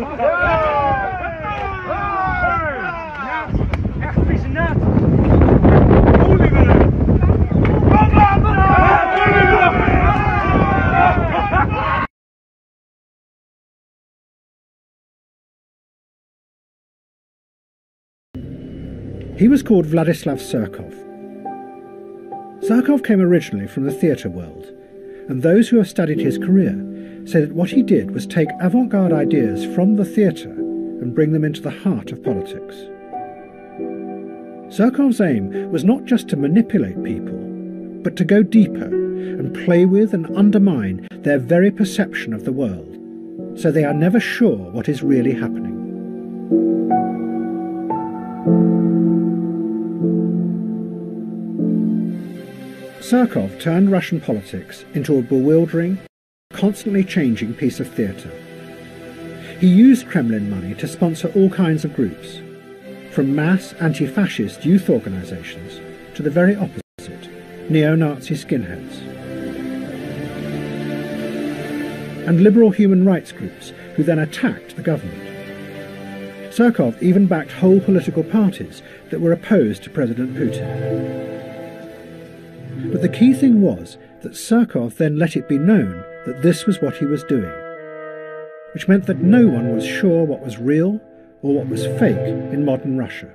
He was called Vladislav Surkov. Surkov came originally from the theatre world, and those who have studied his career say that what he did was take avant garde ideas from the theatre and bring them into the heart of politics. Surkov's aim was not just to manipulate people, but to go deeper and play with and undermine their very perception of the world, so they are never sure what is really happening. Surkov turned Russian politics into a bewildering, constantly changing piece of theatre. He used Kremlin money to sponsor all kinds of groups, from mass anti-fascist youth organisations to the very opposite, neo-Nazi skinheads. And liberal human rights groups who then attacked the government. Surkov even backed whole political parties that were opposed to President Putin. But the key thing was that Surkov then let it be known that this was what he was doing, which meant that no one was sure what was real or what was fake in modern Russia.